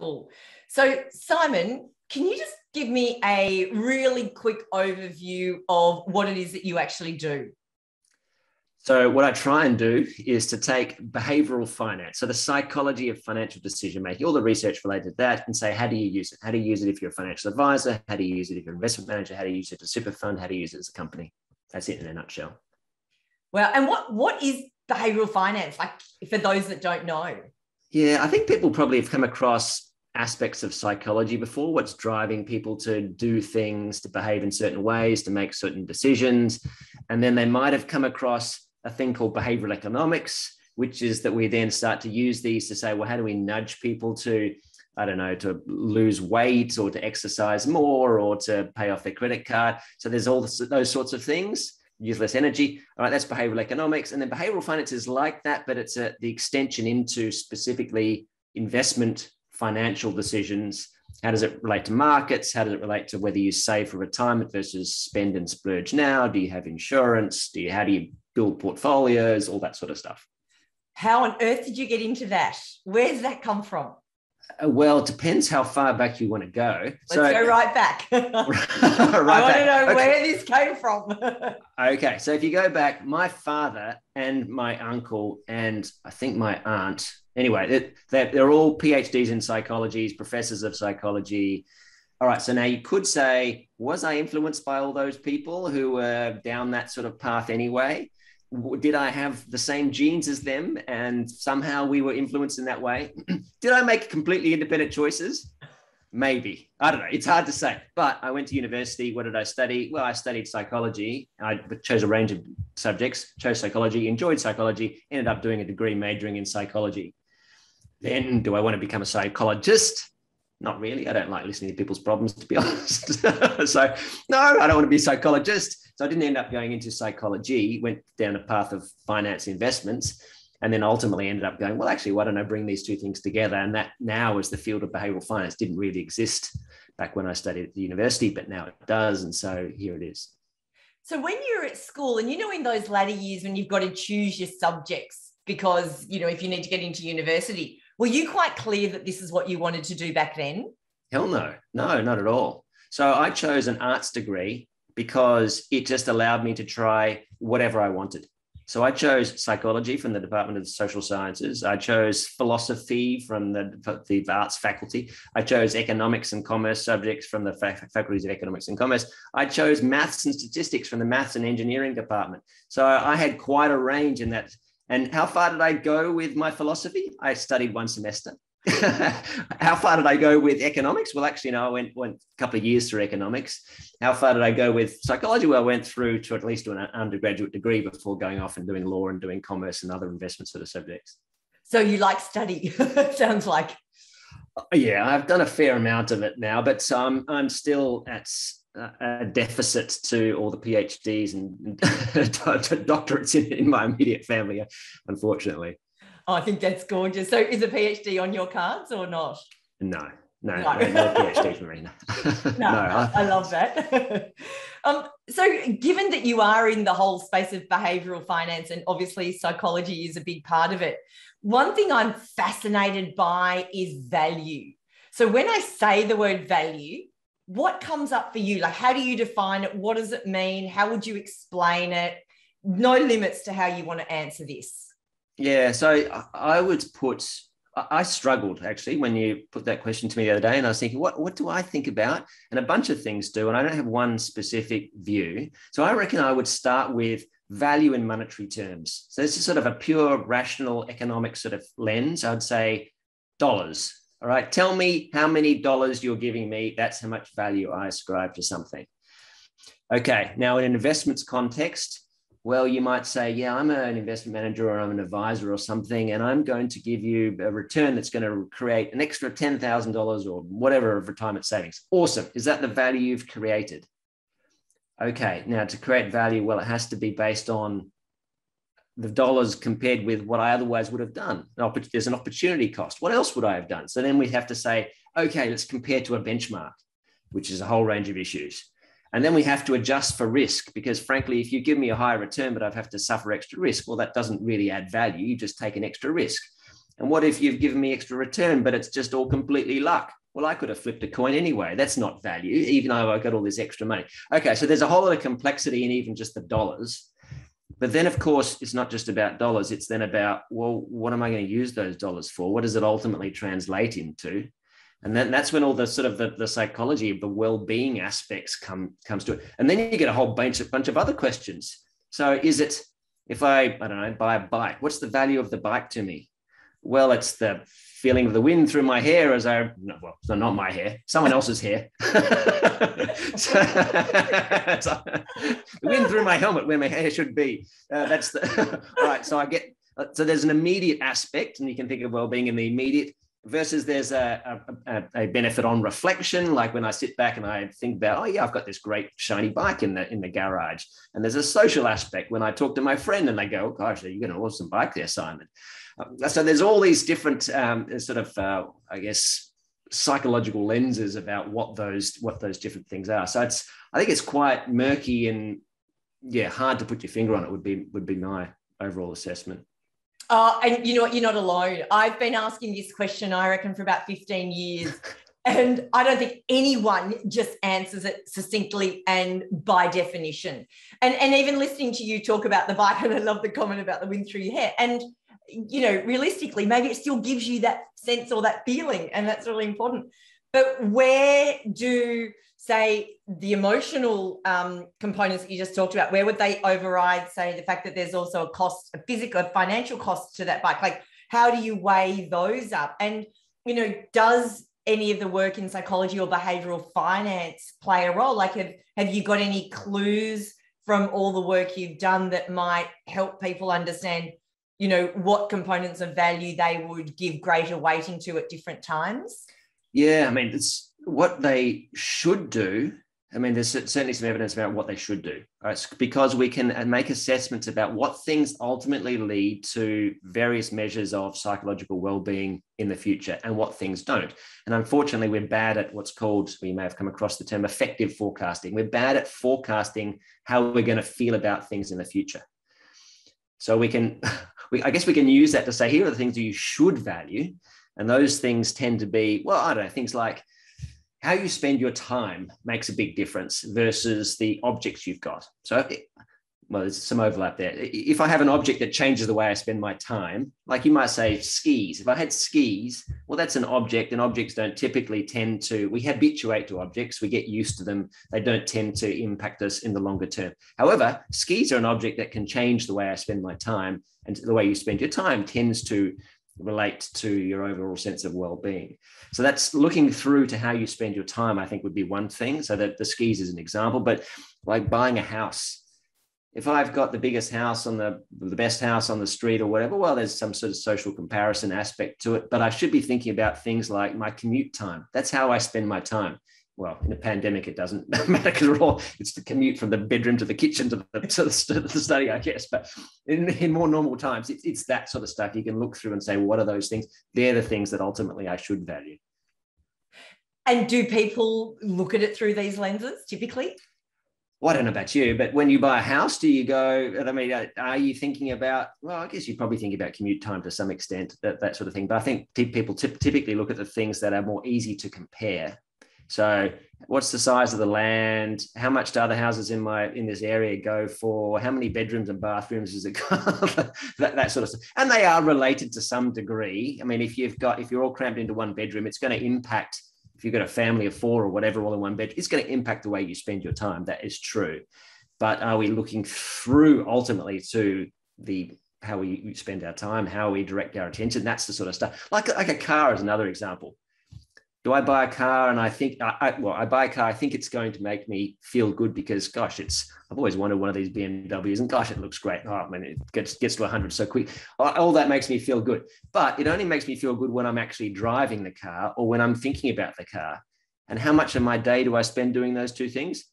Cool. So, Simon, can you just give me a really quick overview of what it is that you actually do? So, what I try and do is to take behavioral finance, so the psychology of financial decision making, all the research related to that, and say, how do you use it? How do you use it if you're a financial advisor? How do you use it if you're an investment manager? How do you use it as a super fund? How do you use it as a company? That's it in a nutshell. Well, and what what is behavioral finance like for those that don't know? Yeah, I think people probably have come across aspects of psychology before what's driving people to do things to behave in certain ways to make certain decisions and then they might have come across a thing called behavioral economics, which is that we then start to use these to say, well, how do we nudge people to, I don't know, to lose weight or to exercise more or to pay off their credit card? So there's all those sorts of things. Use less energy. All right, that's behavioral economics. And then behavioral finance is like that, but it's a, the extension into specifically investment financial decisions. How does it relate to markets? How does it relate to whether you save for retirement versus spend and splurge now? Do you have insurance? Do you how do you build portfolios, all that sort of stuff. How on earth did you get into that? Where does that come from? Uh, well, it depends how far back you want to go. Let's so, go right back. right I want to know okay. where this came from. okay, so if you go back, my father and my uncle and I think my aunt, anyway, they're, they're all PhDs in psychology, professors of psychology. All right, so now you could say, was I influenced by all those people who were down that sort of path anyway? did I have the same genes as them and somehow we were influenced in that way? did I make completely independent choices? Maybe. I don't know. It's hard to say. But I went to university. What did I study? Well, I studied psychology. I chose a range of subjects, chose psychology, enjoyed psychology, ended up doing a degree majoring in psychology. Then, do I want to become a psychologist? Not really. I don't like listening to people's problems, to be honest. so, no, I don't want to be a psychologist. So I didn't end up going into psychology, went down a path of finance investments, and then ultimately ended up going, well, actually, why don't I bring these two things together? And that now is the field of behavioral finance. Didn't really exist back when I studied at the university, but now it does. And so here it is. So when you're at school, and you know, in those latter years when you've got to choose your subjects, because you know, if you need to get into university, were you quite clear that this is what you wanted to do back then? Hell no, no, not at all. So I chose an arts degree because it just allowed me to try whatever I wanted. So I chose psychology from the Department of Social Sciences. I chose philosophy from the, the arts faculty. I chose economics and commerce subjects from the faculties of economics and commerce. I chose maths and statistics from the maths and engineering department. So I had quite a range in that. And how far did I go with my philosophy? I studied one semester. how far did I go with economics? Well, actually, no, I went, went a couple of years through economics. How far did I go with psychology? Well, I went through to at least an undergraduate degree before going off and doing law and doing commerce and other investment sort of subjects. So you like study, sounds like. Yeah, I've done a fair amount of it now, but um, I'm still at a deficit to all the PhDs and doctorates in, in my immediate family, unfortunately. Oh, I think that's gorgeous. So is a PhD on your cards or not? No, no, no, no, no PhD for me. No, no, I, I love that. um, so, given that you are in the whole space of behavioral finance, and obviously psychology is a big part of it, one thing I'm fascinated by is value. So, when I say the word value, what comes up for you? Like, how do you define it? What does it mean? How would you explain it? No limits to how you want to answer this. Yeah, so I would put. I struggled actually when you put that question to me the other day, and I was thinking, what what do I think about? And a bunch of things do, and I don't have one specific view. So I reckon I would start with value in monetary terms. So this is sort of a pure rational economic sort of lens. I'd say dollars. All right, tell me how many dollars you're giving me. That's how much value I ascribe to something. Okay, now in an investments context, well, you might say, yeah, I'm an investment manager or I'm an advisor or something, and I'm going to give you a return that's going to create an extra $10,000 or whatever of retirement savings. Awesome. Is that the value you've created? Okay. Now, to create value, well, it has to be based on the dollars compared with what I otherwise would have done. There's an opportunity cost. What else would I have done? So then we have to say, okay, let's compare to a benchmark, which is a whole range of issues. And then we have to adjust for risk because, frankly, if you give me a higher return, but I have to suffer extra risk, well, that doesn't really add value. You just take an extra risk. And what if you've given me extra return, but it's just all completely luck? Well, I could have flipped a coin anyway. That's not value, even though I got all this extra money. Okay, so there's a whole lot of complexity in even just the dollars. But then, of course, it's not just about dollars. It's then about, well, what am I going to use those dollars for? What does it ultimately translate into? And then that's when all the sort of the, the psychology of the well-being aspects come comes to it. And then you get a whole bunch of bunch of other questions. So is it if I, I don't know, buy a bike, what's the value of the bike to me? Well, it's the feeling of the wind through my hair as I, no, well, so not my hair, someone else's hair. the wind through my helmet where my hair should be. Uh, that's the, right. So I get, so there's an immediate aspect, and you can think of well-being in the immediate versus there's a, a, a, benefit on reflection like when i sit back and i think about oh yeah i've got this great shiny bike in the in the garage and there's a social aspect when i talk to my friend and they go oh gosh you got an awesome bike there simon uh, so there's all these different um, sort of, uh, I guess, psychological lenses about what those what those different things are. So it's I think it's quite murky and yeah, hard to put your finger on it. Would be would be my overall assessment. Uh, and you know what? You're not alone. I've been asking this question, I reckon, for about 15 years. and I don't think anyone just answers it succinctly and by definition. And, and even listening to you talk about the bike, and I love the comment about the wind through your hair. And you know, realistically, maybe it still gives you that sense or that feeling, and that's really important. But where do, say, the emotional um, components that you just talked about, where would they override, say, the fact that there's also a cost, a physical, a financial cost to that bike? Like, how do you weigh those up? And, you know, does any of the work in psychology or behavioral finance play a role? Like, have, have you got any clues from all the work you've done that might help people understand you know what components of value they would give greater weighting to at different times? Yeah i mean it's what they should do. I mean there's certainly some evidence about what they should do right? Because we can uh, make assessments about what things ultimately lead to various measures of psychological well-being in the future and what things don't. And unfortunately we're bad at what's called we may have come across the term affective forecasting. We're bad at forecasting how we're going to feel about things in the future. So we can we, I guess we can use that to say, here are the things that you should value. And those things tend to be, well, I don't know, things like how you spend your time makes a big difference versus the objects you've got. So well, there's some overlap there. If I have an object that changes the way I spend my time, like you might say skis, if I had skis, well, that's an object, and objects don't typically tend to, we habituate to objects, we get used to them. They don't tend to impact us in the longer term. However, skis are an object that can change the way I spend my time, and the way you spend your time tends to relate to your overall sense of well-being. So that's looking through to how you spend your time, I think would be one thing. So that the skis is an example, but like buying a house if I've got the biggest house on the the best house on the street or whatever, well, there's some sort of social comparison aspect to it. But I should be thinking about things like my commute time. That's how I spend my time. Well, in a pandemic, it doesn't matter because all it's the commute from the bedroom to the kitchen to the, to the, to the study, I guess. But in, in more normal times, it's, it's that sort of stuff you can look through and say, well, what are those things? They're the things that ultimately I should value. And do people look at it through these lenses typically? well, I don't know about you, but when you buy a house, do you go? I mean, uh, are you thinking about? Well, I guess you probably think about commute time to some extent, that that sort of thing. But I think people typically look at the things that are more easy to compare. So, what's the size of the land? How much do other houses in my in this area go for? How many bedrooms and bathrooms does it that, that sort of stuff. And they are related to some degree. I mean, if you've got if you're all cramped into one bedroom, it's going to impact if you've got a family of four or whatever all in one bed, it's going to impact the way you spend your time. That is true. But are we looking through ultimately to the how we spend our time, how we direct our attention? That's the sort of stuff. Like, like a car is another example do I buy a car? And I think I, I, well I buy a car I think it's going to make me feel good because gosh it's I've always wanted one of these BMWs and gosh it looks great. Oh man it gets gets to 100 so quick. All that makes me feel good. But it only makes me feel good when I'm actually driving the car or when I'm thinking about the car. And how much of my day do I spend doing those two things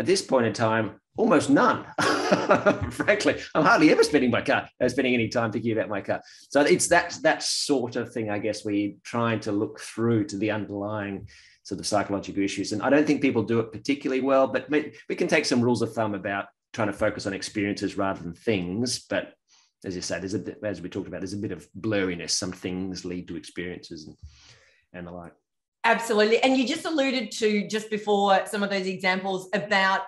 at this point in time almost none. Frankly, I'm hardly ever spending my car, uh, spending any time thinking about my car. So it's that that sort of thing, I guess, we're trying to look through to the underlying sort of psychological issues. And I don't think people do it particularly well, but we can take some rules of thumb about trying to focus on experiences rather than things. But as you say, there's a as we talked about, there's a bit of blurriness. Some things lead to experiences and, and the like. Absolutely. And you just alluded to just before some of those examples about,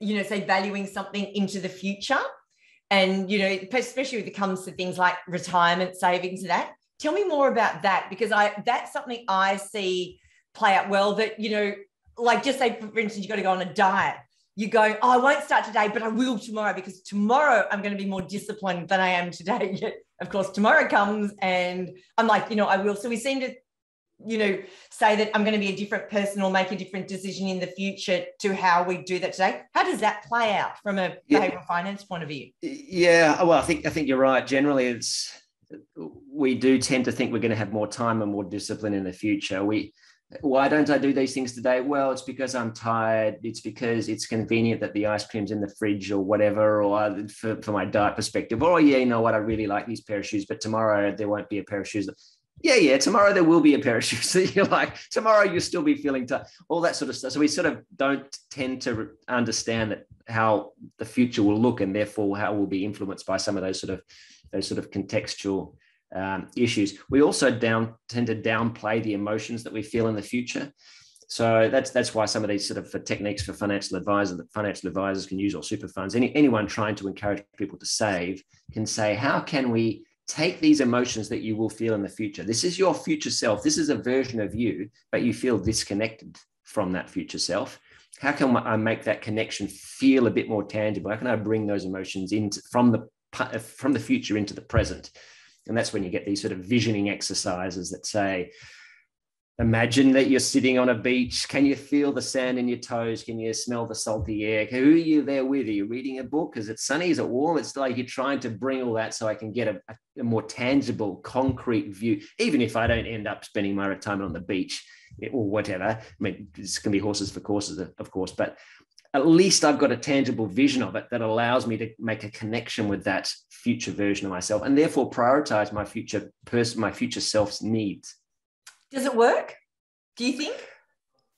you know, say valuing something into the future. And, you know, especially when it comes to things like retirement savings and that. Tell me more about that because I that's something I see play out well that, you know, like just say, for instance, you've got to go on a diet. You're going, oh, I won't start today, but I will tomorrow because tomorrow I'm going to be more disciplined than I am today. Yet, of course, tomorrow comes and I'm like, you know, I will. So we seem to, you know, say that I'm going to be a different person or make a different decision in the future to how we do that today. How does that play out from a yeah. behavioral finance point of view? Yeah, well, I think I think you're right. Generally, it's we do tend to think we're going to have more time and more discipline in the future. We why don't I do these things today? Well, it's because I'm tired. It's because it's convenient that the ice cream's in the fridge or whatever, or for, for my diet perspective. Or, oh, yeah, you know what? I really like these pair of shoes, but tomorrow there won't be a pair of shoes. Yeah, yeah, tomorrow there will be a pair of shoes that you're like, tomorrow you'll still be feeling all that sort of stuff. So we sort of don't tend to understand that how the future will look and therefore how we'll be influenced by some of those sort of those sort of contextual um, issues. We also down tend to downplay the emotions that we feel in the future. So that's that's why some of these sort of for techniques for financial advisors that financial advisors can use or super funds. Any anyone trying to encourage people to save can say, how can we take these emotions that you will feel in the future? This is your future self. This is a version of you, but you feel disconnected from that future self. How can I make that connection feel a bit more tangible? How can I bring those emotions into from the uh, from the future into the present? And that's when you get these sort of visioning exercises that say, imagine that you're sitting on a beach. Can you feel the sand in your toes? Can you smell the salty air? Who are you there with? Are you reading a book? Is it sunny? Is it warm? It's like you're trying to bring all that so I can get a, a more tangible, concrete view, even if I don't end up spending my retirement on the beach eh, or whatever. I mean, this can be horses for courses, of course, but at least I've got a tangible vision of it that allows me to make a connection with that future version of myself and therefore prioritize my future person, my future self's needs. Does it work? Do you think?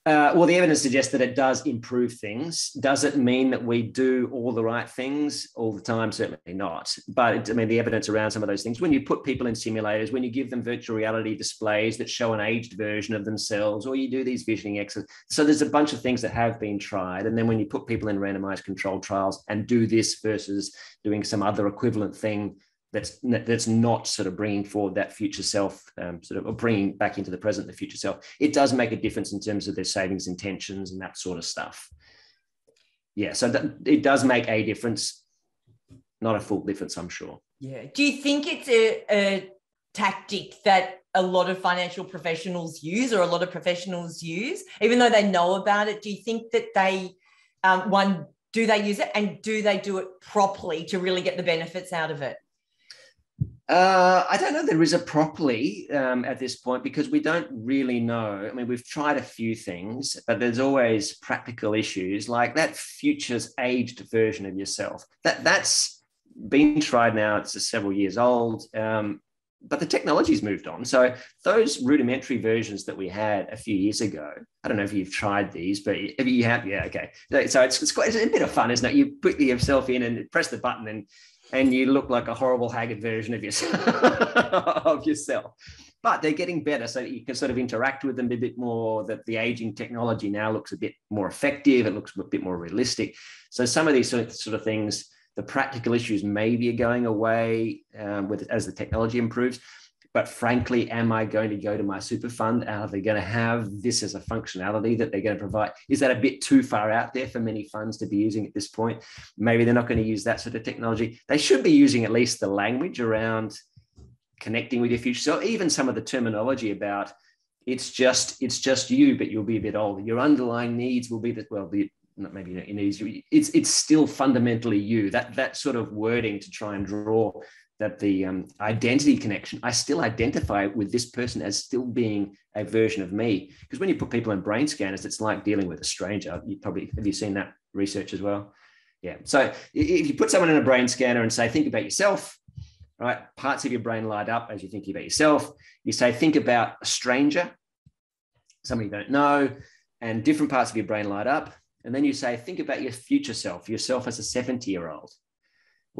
Uh, well, the evidence suggests that it does improve things. Does it mean that we do all the right things all the time? Certainly not. But it, I mean, the evidence around some of those things, when you put people in simulators, when you give them virtual reality displays that show an aged version of themselves, or you do these visioning exercises. So there's a bunch of things that have been tried. And then when you put people in randomized controlled trials and do this versus doing some other equivalent thing, that's that's not sort of bringing forward that future self, um, sort of or bringing back into the present the future self. It does make a difference in terms of their savings intentions and that sort of stuff. Yeah, so that, it does make a difference, not a full difference, I'm sure. Yeah. Do you think it's a, a tactic that a lot of financial professionals use, or a lot of professionals use, even though they know about it? Do you think that they um, one do they use it and do they do it properly to really get the benefits out of it? Uh, I don't know there is a properly um, at this point because we don't really know. I mean, we've tried a few things, but there's always practical issues like that future's aged version of yourself. That that's been tried now. It's several years old, um, but the technology's moved on. So those rudimentary versions that we had a few years ago, I don't know if you've tried these, but if you have, yeah, okay. So it's, it's quite it's a bit of fun, isn't it? You put yourself in and press the button and and you look like a horrible haggard version of yourself of yourself. But they're getting better so you can sort of interact with them a bit more that the aging technology now looks a bit more effective it looks a bit more realistic. So some of these sort of things the practical issues maybe are going away um, with as the technology improves but frankly, am I going to go to my super fund? Are they going to have this as a functionality that they're going to provide? Is that a bit too far out there for many funds to be using at this point? Maybe they're not going to use that sort of technology. They should be using at least the language around connecting with your future self, even some of the terminology about it's just it's just you, but you'll be a bit older. Your underlying needs will be that well, the not maybe it needs it's it's still fundamentally you. That that sort of wording to try and draw that the um, identity connection, I still identify with this person as still being a version of me. Because when you put people in brain scanners, it's like dealing with a stranger. You probably have you seen that research as well? Yeah. So if you put someone in a brain scanner and say, think about yourself, right? Parts of your brain light up as you think about yourself. You say, think about a stranger, somebody you don't know, and different parts of your brain light up. And then you say, think about your future self, yourself as a 70 year old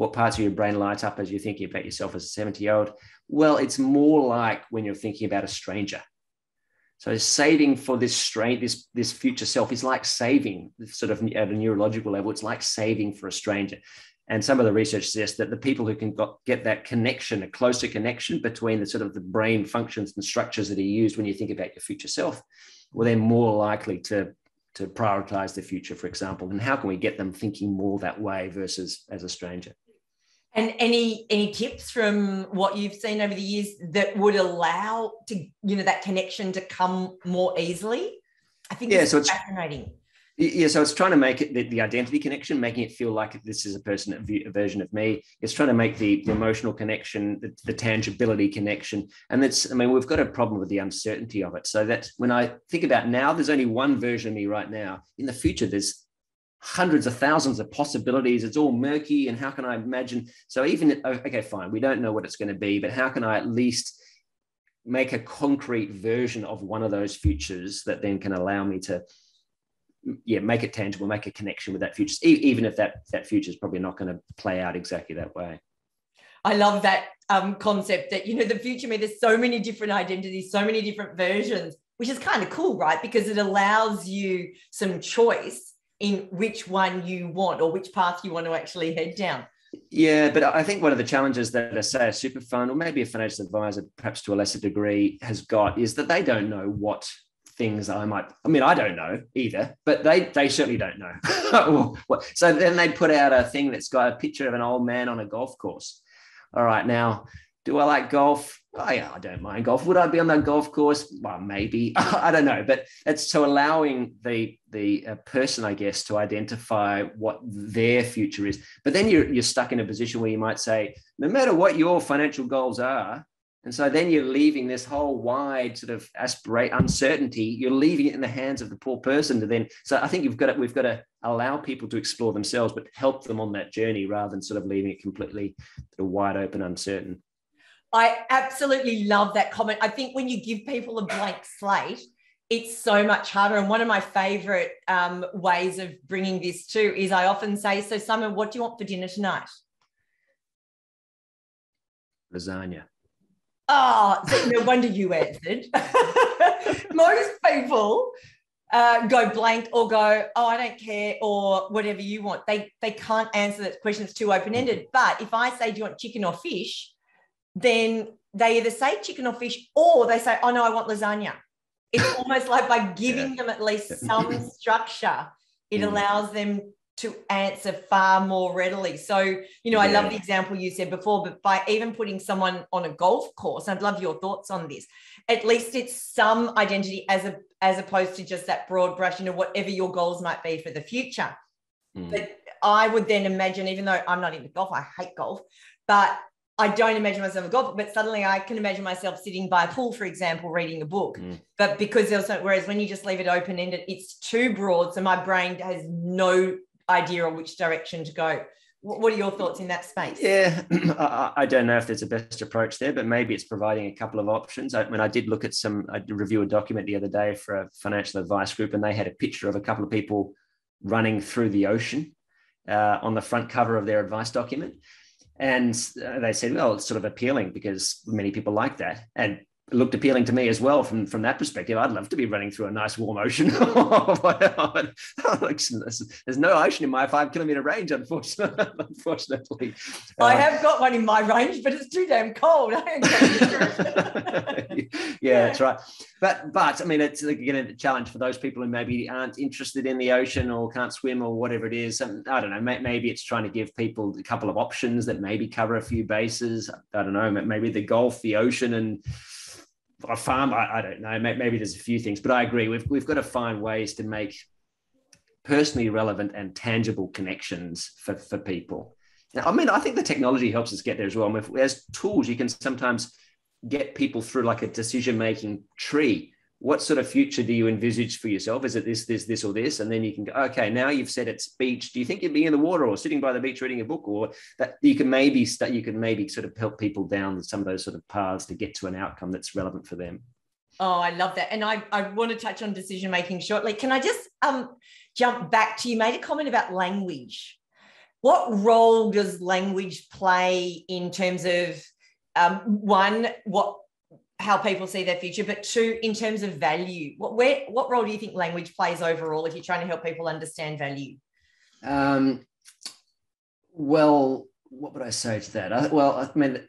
what parts of your brain light up as you're thinking about yourself as a 70 year old? Well, it's more like when you're thinking about a stranger. So saving for this strain, this this future self is like saving, sort of at a neurological level. It's like saving for a stranger. And some of the research suggests that the people who can got, get that connection, a closer connection between the sort of the brain functions and structures that are used when you think about your future self, well, they're more likely to to prioritize the future, for example. And how can we get them thinking more that way versus as a stranger? And any any tips from what you've seen over the years that would allow to you know that connection to come more easily? I think yeah, so it's fascinating. Yeah so it's trying to make it the, the, identity connection making it feel like this is a person a, version of me it's trying to make the, the emotional connection the, the, tangibility connection. And that's i mean we've got a problem with the uncertainty of it. So that when i think about now there's only one version of me right now. In the future there's hundreds of thousands of possibilities it's all murky and how can i imagine so even okay fine we don't know what it's going to be but how can i at least make a concrete version of one of those futures that then can allow me to yeah, make it tangible, make a connection with that future, even if that that future is probably not going to play out exactly that way. I love that um, concept that you know the future me. There's so many different identities, so many different versions, which is kind of cool, right? Because it allows you some choice in which one you want or which path you want to actually head down. Yeah, but I think one of the challenges that a say a super fund or maybe a financial advisor, perhaps to a lesser degree, has got is that they don't know what things I might. I mean, I don't know either, but they they certainly don't know. so then they put out a thing that's got a picture of an old man on a golf course. All right, now, do I like golf? Oh yeah, I don't mind golf. Would I be on that golf course? Well, maybe. I don't know, but it's so allowing the the uh, person, I guess, to identify what their future is. But then you're you're stuck in a position where you might say, no matter what your financial goals are, and so then you're leaving this whole wide sort of aspirate uncertainty. You're leaving it in the hands of the poor person to then. So I think you've got to, we've got to allow people to explore themselves, but help them on that journey rather than sort of leaving it completely sort of wide open, uncertain. I absolutely love that comment. I think when you give people a blank slate, it's so much harder. And one of my favorite um, ways of bringing this to is I often say, So, Simon, what do you want for dinner tonight? Lasagna. Oh, so no wonder you answered. Most people uh, go blank or go, oh, I don't care, or whatever you want. They they can't answer that question. It's too open ended. But if I say, do you want chicken or fish? Then they either say chicken or fish, or they say, oh no, I want lasagna. It's almost like by giving yeah. them at least some structure, it mm. allows them to answer far more readily. So, you know, yeah. I love the example you said before, but by even putting someone on a golf course, I'd love your thoughts on this. At least it's some identity as a as opposed to just that broad brush, you know, whatever your goals might be for the future. Mm. But I would then imagine, even though I'm not into golf, I hate golf, but I don't imagine myself a golfer, but suddenly I can imagine myself sitting by a pool, for example, reading a book. Mm. But because there's no, whereas when you just leave it open ended, it's too broad. So my brain has no idea on which direction to go. What are your thoughts in that space? Yeah, I don't know if there's a best approach there, but maybe it's providing a couple of options. I mean, I did look at some, I review a document the other day for a financial advice group, and they had a picture of a couple of people running through the ocean uh, on the front cover of their advice document. And uh, they said, well, it's sort of appealing because many people like that. And looked appealing to me as well from from that perspective. I'd love to be running through a nice warm ocean. There's no ocean in my five kilometer range, unfortunately. unfortunately, I um, have got one in my range, but it's too damn cold. yeah, yeah, that's right. But but I mean, it's again a challenge for those people who maybe aren't interested in the ocean or can't swim or whatever it is. And I don't know. Maybe it's trying to give people a couple of options that maybe cover a few bases. I don't know. Maybe the golf, the ocean, and a farm, I, I, don't know. Maybe there's a few things, but I agree. We've we've got to find ways to make personally relevant and tangible connections for for people. Now, I mean, I think the technology helps us get there as well. I mean, as tools, you can sometimes get people through like a decision making tree what sort of future do you envisage for yourself? Is it this, this, this, or this? And then you can go, okay, now you've said it's beach. Do you think you'd be in the water or sitting by the beach reading a book, or that you can maybe start, you can maybe sort of help people down some of those sort of paths to get to an outcome that's relevant for them. Oh, I love that. And I, I want to touch on decision making shortly. Can I just um, jump back to you made a comment about language what role does language play in terms of um, one, what how people see their future, but two, in terms of value, what where what role do you think language plays overall if you're trying to help people understand value? Um, well, what would I say to that? I, well, I mean,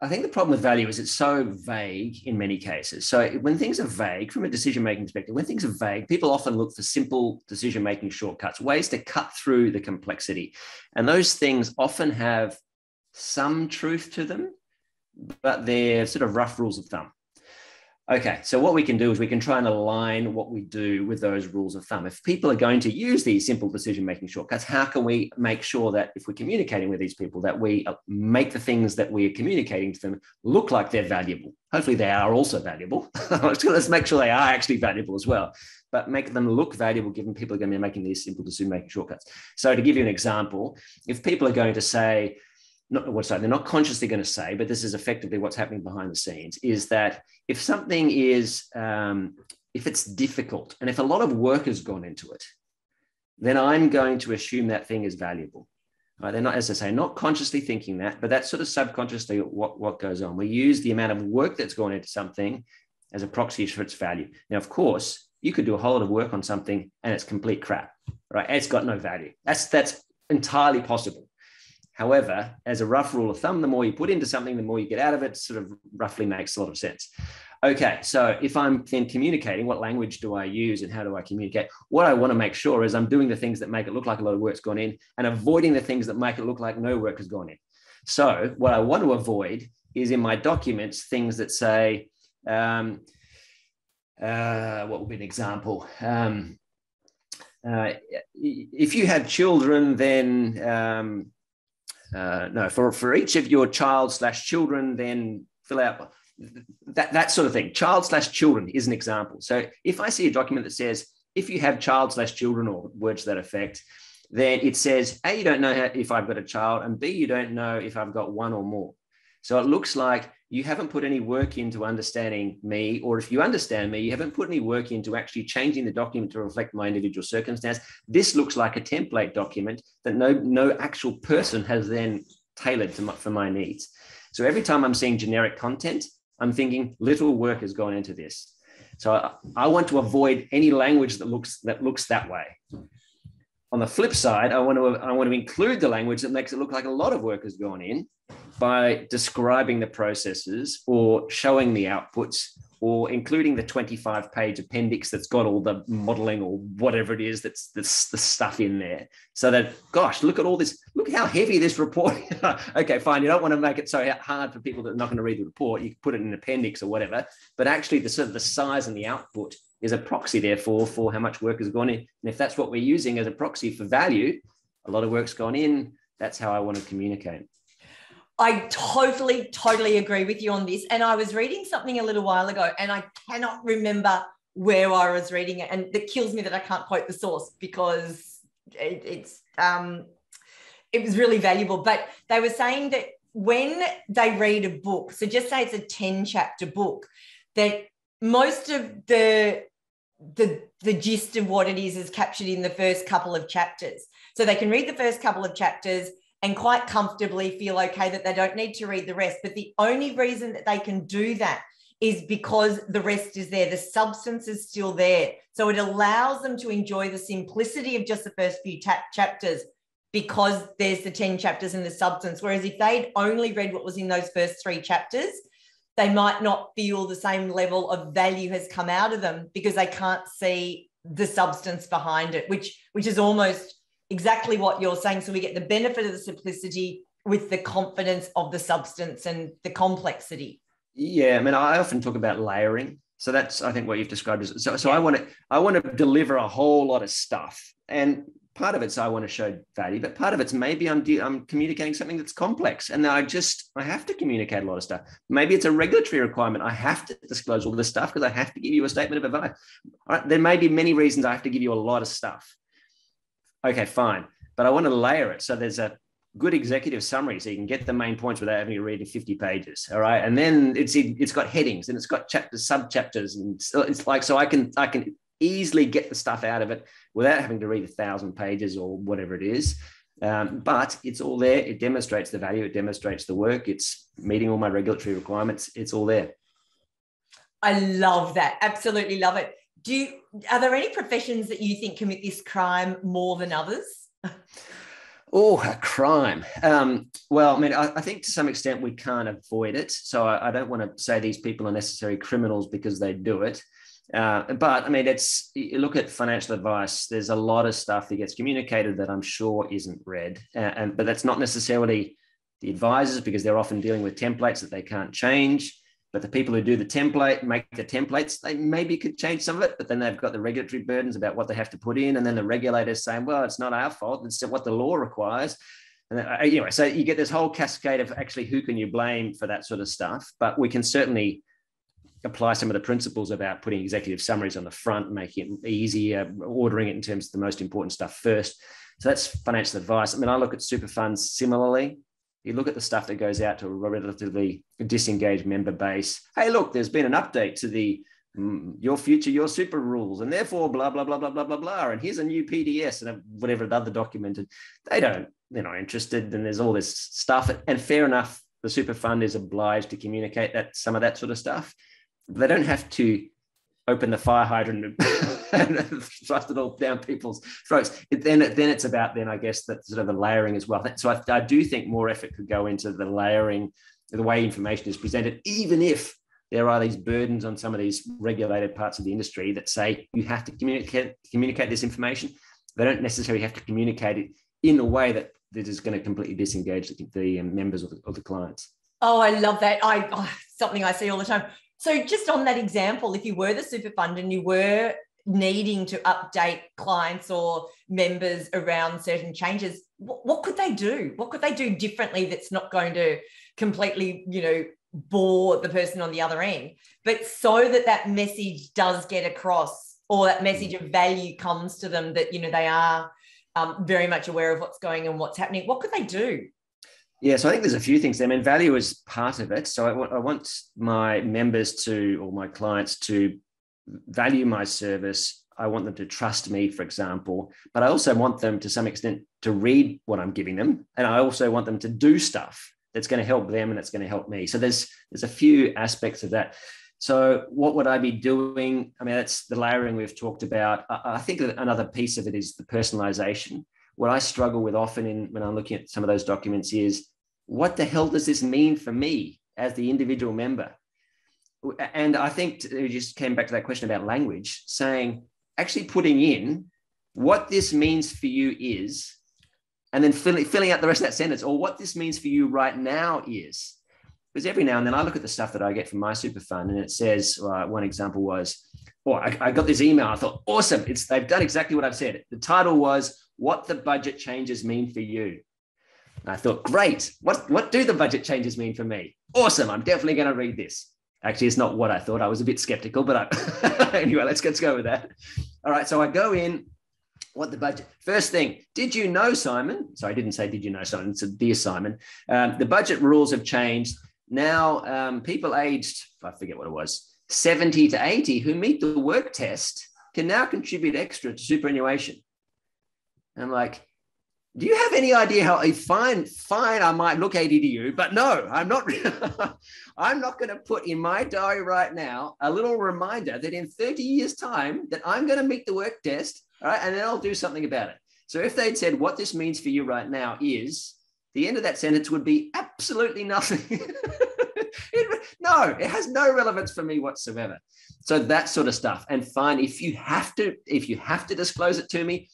I think the problem with value is it's so vague in many cases. So when things are vague from a decision making perspective, when things are vague, people often look for simple decision making shortcuts, ways to cut through the complexity. And those things often have some truth to them, but they're sort of rough rules of thumb. Okay, so what we can do is we can try and align what we do with those rules of thumb. If people are going to use these simple decision making shortcuts, how can we make sure that if we're communicating with these people, that we uh, make the things that we are communicating to them look like they're valuable? Hopefully, they are also valuable. Let's make sure they are actually valuable as well, but make them look valuable given people are going to be making these simple decision making shortcuts. So, to give you an example, if people are going to say, not what's they're not consciously going to say, but this is effectively what's happening behind the scenes, is that if something is, um, if it's difficult and if a lot of work has gone into it, then I'm going to assume that thing is valuable. Right? They're not, as I say, not consciously thinking that, but that's sort of subconsciously what, what goes on. We use the amount of work that's gone into something as a proxy for its value. Now, of course, you could do a whole lot of work on something and it's complete crap, right? It's got no value. That's that's entirely possible. However, as a rough rule of thumb, the more you put into something, the more you get out of it, sort of roughly makes a lot of sense. Okay, so if I'm then communicating, what language do I use and how do I communicate? What I want to make sure is I'm doing the things that make it look like a lot of work's gone in and avoiding the things that make it look like no work has gone in. So, what I want to avoid is in my documents things that say, um, uh, what would be an example? Um, uh, if you have children, then um, uh, no, for, for each of your child slash children, then fill out that, that sort of thing. Child slash children is an example. So if I see a document that says, if you have child slash children or words to that effect, then it says, A, you don't know how, if I've got a child, and B, you don't know if I've got one or more. So it looks like you haven't put any work into understanding me, or if you understand me, you haven't put any work into actually changing the document to reflect my individual circumstance. This looks like a template document that no, no actual person has then tailored to my, for my needs. So every time I'm seeing generic content, I'm thinking little work has gone into this. So I, I want to avoid any language that looks that looks that way. On the flip side, I want to I want to include the language that makes it look like a lot of work has gone in by describing the processes or showing the outputs or including the 25 page appendix that's got all the modeling or whatever it is that's, the stuff in there. So that gosh look at all this look how heavy this report okay fine you don't want to make it so hard for people that are not going to read the report. You can put it in an appendix or whatever but actually the sort of the size and the output is a proxy therefore for how much work has gone in. And if that's what we're using as a proxy for value a lot of work's gone in. That's how i want to communicate I totally, totally agree with you on this. And I was reading something a little while ago, and I cannot remember where I was reading it. And it kills me that I can't quote the source because it, it's um, it was really valuable. But they were saying that when they read a book, so just say it's a 10 chapter book, that most of the the the gist of what it is is captured in the first couple of chapters. So they can read the first couple of chapters and quite comfortably feel okay that they don't need to read the rest. But the only reason that they can do that is because the rest is there. The substance is still there. So it allows them to enjoy the simplicity of just the first few ta- chapters because there's the 10 chapters in the substance. Whereas if they'd only read what was in those first three chapters, they might not feel the same level of value has come out of them because they can't see the substance behind it, which which is almost exactly what you're saying. So we get the benefit of the simplicity with the confidence of the substance and the complexity. Yeah, I mean, I often talk about layering. So that's I think what you've described as so. So yeah. I want to I want to deliver a whole lot of stuff, and part of it's I want to show value, but part of it's maybe I'm de- I'm communicating something that's complex, and I just I have to communicate a lot of stuff. Maybe it's a regulatory requirement. I have to disclose all this stuff because I have to give you a statement of advice. All right, there may be many reasons I have to give you a lot of stuff okay, fine. But I want to layer it so there's a good executive summary so you can get the main points without having to read 50 pages all right and then it's it's got headings and it's got chapters sub chapters and it's like so i can i can easily get the stuff out of it without having to read a thousand pages or whatever it is Um, but it's all there. It demonstrates the value. It demonstrates the work. It's meeting all my regulatory requirements. It's all there. I love that. Absolutely love it. Do you, are there any professions that you think commit this crime more than others? Oh, a crime. Um, well, I mean, I, I, think to some extent we can't avoid it. So I, I, don't want to say these people are necessary criminals because they do it. Uh, but I mean, it's look at financial advice. There's a lot of stuff that gets communicated that I'm sure isn't read, and but that's not necessarily the advisors because they're often dealing with templates that they can't change. But the people who do the template, make the templates, they maybe could change some of it, but then they've got the regulatory burdens about what they have to put in. And then the regulators saying, well, it's not our fault, it's what the law requires. And then, uh, anyway, so you get this whole cascade of actually who can you blame for that sort of stuff. But we can certainly apply some of the principles about putting executive summaries on the front, making it easier, ordering it in terms of the most important stuff first. So that's financial advice. I mean, I look at super funds similarly you look at the stuff that goes out to a relatively disengaged member base. Hey, look, there's been an update to the mm, your future, your super rules, and therefore blah blah blah blah blah blah blah. And here's a new PDS and whatever the other documented. They don't, they're not interested. And there's all this stuff. And fair enough, the super fund is obliged to communicate that some of that sort of stuff. They don't have to open the fire hydrant thrust it all down people's throats. It, then, then it's about then I guess that sort of the layering as well. So I, I do think more effort could go into the layering, the way information is presented, even if there are these burdens on some of these regulated parts of the industry that say you have to communicate communicate this information. They don't necessarily have to communicate it in a way that that is going to completely disengage the, the um, members of the, the clients. Oh, I love that. I oh, something I see all the time. So, just on that example, if you were the super fund and you were needing to update clients or members around certain changes, what, could they do? What could they do differently that's not going to completely, you know, bore the person on the other end, but so that that message does get across or that message of value comes to them that, you know, they are um, very much aware of what's going on, what's happening. What could they do? Yeah, so I think there's a few things. I mean, value is part of it. So I want my members to, or my clients to value my service. I want them to trust me, for example, but I also want them to some extent to read what I'm giving them. And I also want them to do stuff that's going to help them and it's going to help me. So there's there's a few aspects of that. So what would I be doing? I mean, that's the layering we've talked about. I, I think another piece of it is the personalization. What I struggle with often in when I'm looking at some of those documents is what the hell does this mean for me as the individual member? And I think it just came back to that question about language, saying actually putting in what this means for you is, and then filling, filling out the rest of that sentence, or what this means for you right now is. Because every now and then I look at the stuff that I get from my super fund, and it says, uh, one example was, oh, I, I got this email. I thought, awesome, it's they've done exactly what I've said. The title was, What the Budget Changes Mean for You. And I thought, great. What, what do the budget changes mean for me? Awesome. I'm definitely going to read this. Actually, it's not what I thought. I was a bit skeptical, but I, anyway, let's, let's go with that. All right. So I go in. What the budget? First thing, did you know, Simon? So I didn't say, did you know, Simon? It's a dear Simon. Um, the budget rules have changed. Now, um, people aged, I forget what it was, 70 to 80 who meet the work test can now contribute extra to superannuation. I'm like, do you have any idea how fine fine i might look 80 to you? But no i'm not i'm not going to put in my diary right now a little reminder that in 30 years time that i'm going to meet the work test all right and then i'll do something about it. So if they'd said what this means for you right now is the end of that sentence would be absolutely nothing. It, no it has no relevance for me whatsoever. So that sort of stuff. And fine if you have to if you have to disclose it to me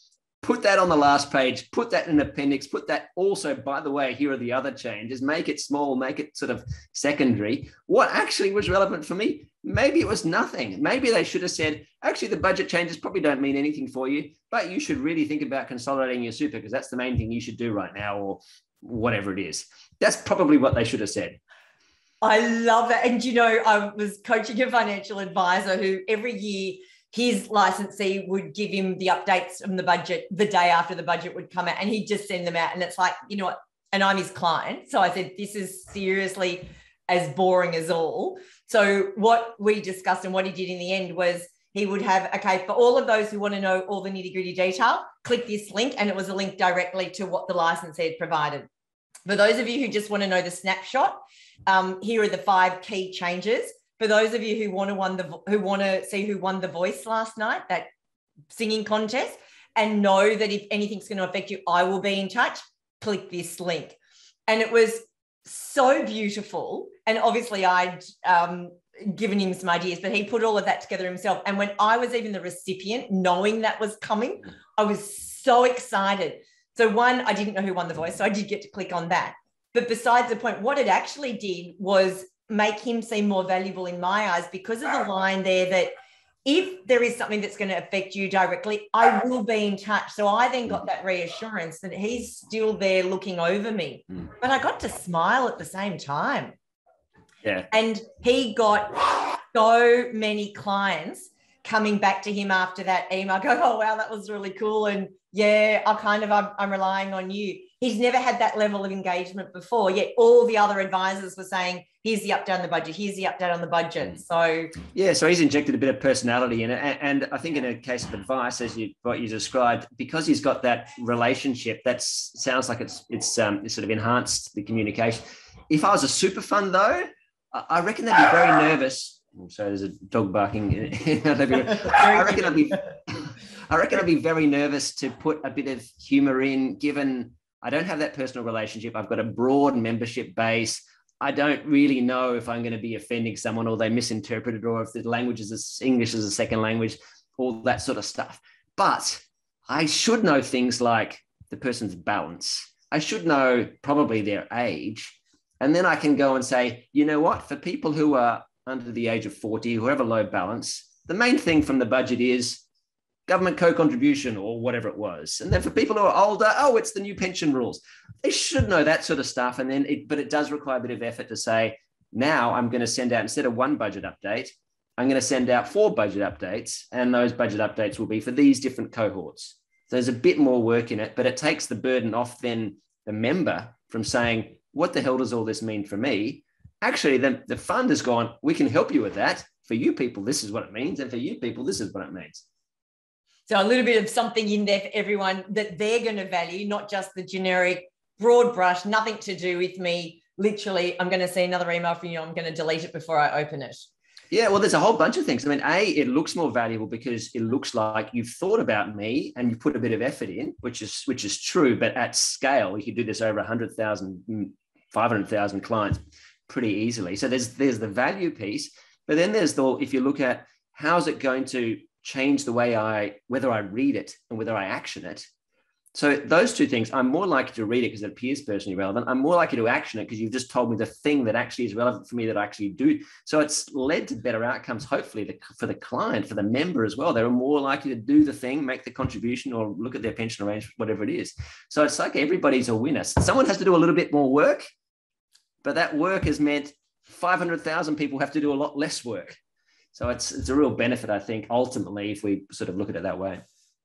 put that on the last page, put that in appendix, put that also, by the way, here are the other changes, make it small, make it sort of secondary. What actually was relevant for me? Maybe it was nothing. Maybe they should have said, actually, the budget changes probably don't mean anything for you, but you should really think about consolidating your super because that's the main thing you should do right now, or whatever it is. That's probably what they should have said. I love it. And you know, I was coaching a financial advisor who every year his licensee would give him the updates from the budget the day after the budget would come out and he'd just send them out. And it's like, you know what? And I'm his client. So I said, this is seriously as boring as all. So what we discussed and what he did in the end was he would have, okay, for all of those who want to know all the nitty gritty detail, click this link. And it was a link directly to what the licensee had provided. For those of you who just want to know the snapshot, um, here are the five key changes. For those of you who want to won the who want to see who won the voice last night, that singing contest, and know that if anything's going to affect you, I will be in touch. Click this link, and it was so beautiful. And obviously, I'd um, given him some ideas, but he put all of that together himself. And when I was even the recipient, knowing that was coming, I was so excited. So, one, I didn't know who won the voice, so I did get to click on that. But besides the point, what it actually did was make him seem more valuable in my eyes because of the line there that if there is something that's going to affect you directly, I will be in touch. So I then got that reassurance that he's still there looking over me. Mm. But I got to smile at the same time. Yeah. And he got so many clients coming back to him after that email go, oh, wow, that was really cool. And yeah, I kind of, I'm, I'm relying on you. He's never had that level of engagement before, yet all the other advisors were saying, here's the update on the budget, here's the update on the budget. Mm. So, yeah, so he's injected a bit of personality in it. And, and I think in a case of advice, as you what you described, because he's got that relationship, that sounds like it's, it's, um, it's sort of enhanced the communication. If I was a super fund though, I reckon they'd be very nervous. Oh, sorry, there's a dog barking. I reckon I'd be, I reckon I'd be very nervous to put a bit of humour in, given I don't have that personal relationship. I've got a broad membership base. I don't really know if I'm going to be offending someone or they misinterpreted or if the language is English as a second language, all that sort of stuff. But I should know things like the person's balance. I should know probably their age. And then I can go and say, you know what, for people who are under the age of 40, who have a low balance, the main thing from the budget is government co-contribution or whatever it was. And then for people who are older, oh, it's the new pension rules. They should know that sort of stuff. And then it, but it does require a bit of effort to say, now I'm going to send out instead of one budget update, I'm going to send out four budget updates, and those budget updates will be for these different cohorts. So there's a bit more work in it, but it takes the burden off then the member from saying, what the hell does all this mean for me? Actually, the, the fund has gone, we can help you with that. For you people, this is what it means. And for you people, this is what it means. So a little bit of something in there for everyone that they're going to value, not just the generic broad brush, nothing to do with me. Literally, I'm going to see another email from you. I'm going to delete it before I open it. Yeah, well, there's a whole bunch of things. I mean, A, it looks more valuable because it looks like you've thought about me and you put a bit of effort in, which is which is true. But at scale, you could do this over 100,000, mm, 500,000 clients pretty easily. So there's there's the value piece, but then there's the if you look at how's it going to change the way I whether I read it and whether I action it. So those two things, I'm more likely to read it because it appears personally relevant. I'm more likely to action it because you've just told me the thing that actually is relevant for me that I actually do. So it's led to better outcomes, hopefully, for the client, for the member as well. They're more likely to do the thing, make the contribution, or look at their pension arrangement, whatever it is. So it's like everybody's a winner. Someone has to do a little bit more work, but that work has meant 500,000 people have to do a lot less work. So it's it's a real benefit, I think, ultimately, if we sort of look at it that way.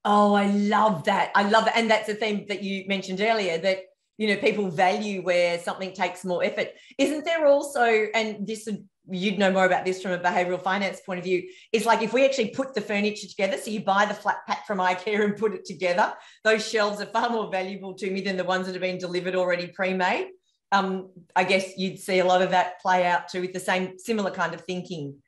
Oh, I love that. I love it. And that's the theme that you mentioned earlier that, you know, people value where something takes more effort. Isn't there also, and this you'd know more about this from a behavioral finance point of view, is like if we actually put the furniture together, so you buy the flat pack from IKEA and put it together, those shelves are far more valuable to me than the ones that have been delivered already pre-made. Um, I guess you'd see a lot of that play out too with the same similar kind of thinking.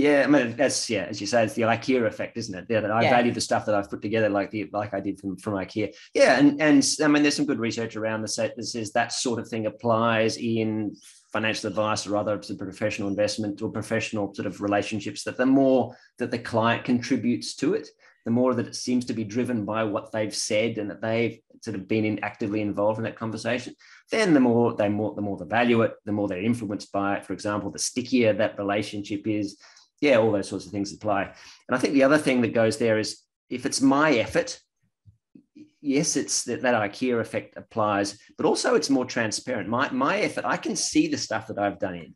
Yeah, I mean that's yeah, as you say, it's the IKEA effect, isn't it? Yeah, that I yeah. value the stuff that I've put together, like the like I did from from IKEA. Yeah, and and I mean, there's some good research around the this that says that sort of thing applies in financial advice or other sort of professional investment or professional sort of relationships. That the more that the client contributes to it, the more that it seems to be driven by what they've said and that they've sort of been in, actively involved in that conversation, then the more they more the more they value it, the more they're influenced by it. For example, the stickier that relationship is yeah, all those sorts of things apply. And I think the other thing that goes there is if it's my effort, yes, it's that, that IKEA effect applies, but also it's more transparent. My, my effort, I can see the stuff that I've done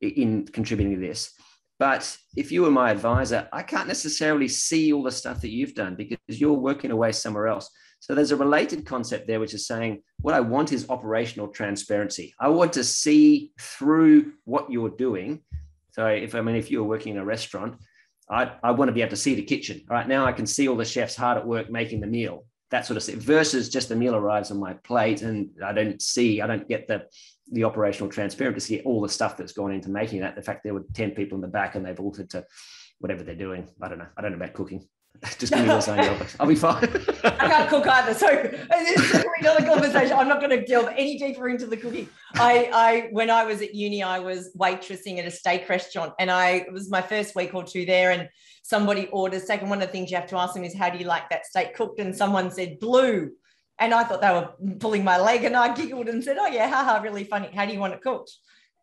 in, in contributing to this. But if you were my advisor, I can't necessarily see all the stuff that you've done because you're working away somewhere else. So there's a related concept there, which is saying what I want is operational transparency. I want to see through what you're doing so if I mean, if you were working in a restaurant, I, I want to be able to see the kitchen. All right, now I can see all the chefs hard at work making the meal. That sort of thing. Versus just the meal arrives on my plate and I don't see, I don't get the the operational transparency all the stuff that's gone into making that. The fact there were 10 people in the back and they've altered to whatever they're doing. I don't know. I don't know about cooking. Just give me on I'll be fine. I can't cook either. So it's another conversation. I'm not going to delve any deeper into the cooking. I, I, when I was at uni, I was waitressing at a steak restaurant and I, it was my first week or two there and somebody orders steak. And one of the things you have to ask them is, how do you like that steak cooked? And someone said blue. And I thought they were pulling my leg and I giggled and said, oh yeah, haha, really funny. How do you want it cooked?